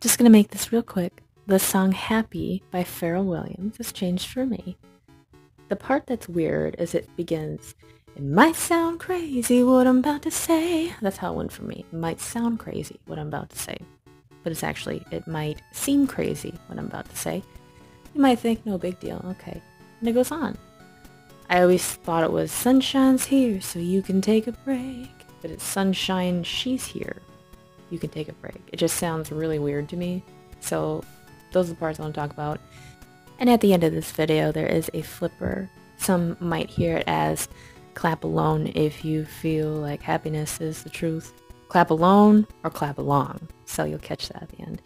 Just gonna make this real quick. The song Happy by Pharrell Williams has changed for me. The part that's weird is it begins, It might sound crazy what I'm about to say. That's how it went for me. It might sound crazy what I'm about to say. But it's actually, it might seem crazy what I'm about to say. You might think, no big deal, okay. And it goes on. I always thought it was sunshine's here so you can take a break. But it's sunshine, she's here. You can take a break. It just sounds really weird to me. So those are the parts I want to talk about. And at the end of this video, there is a flipper. Some might hear it as clap alone if you feel like happiness is the truth. Clap alone or clap along. So you'll catch that at the end.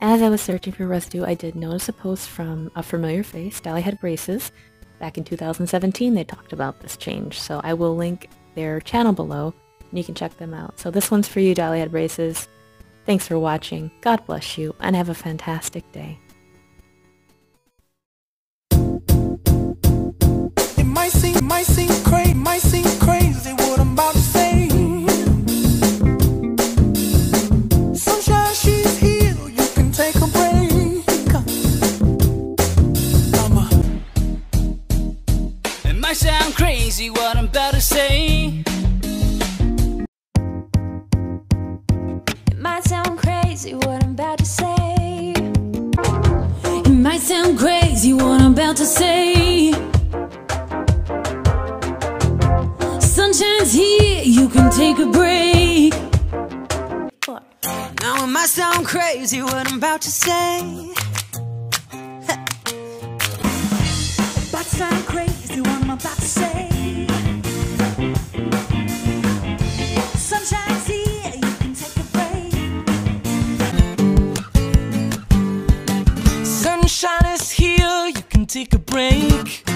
As I was searching for residue, I did notice a post from a familiar face, Dolly HadBraces. Back in 2017, they talked about this change, so I will link their channel below, and you can check them out. So this one's for you, Dolly HadBraces. Thanks for watching, God bless you, and have a fantastic day. It might seem, might seem crazy, might seem crazy what I'm about to say. Sunshine, she's here, you can take a break. I'm It might sound crazy what I'm about to say. Might sound crazy what I'm about to say. It might sound crazy what I'm about to say. Sunshine's here, you can take a break. Now it might sound crazy what I'm about to say. might sound crazy what I'm about to say. take a break.